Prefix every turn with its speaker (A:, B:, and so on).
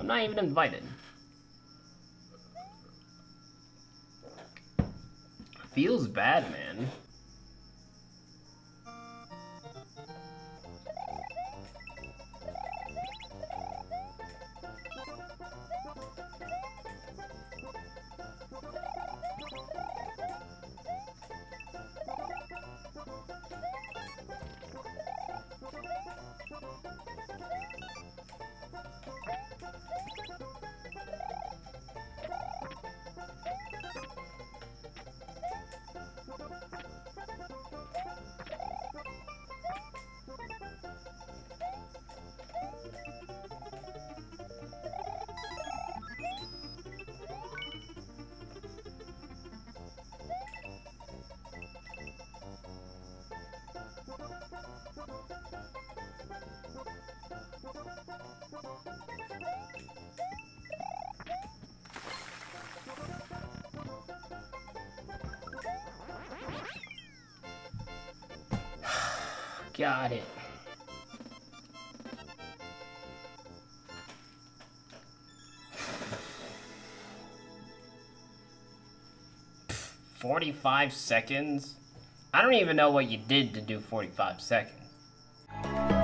A: I'm not even invited. Feels bad, man. Got it. Forty-five seconds? I don't even know what you did to do forty-five seconds.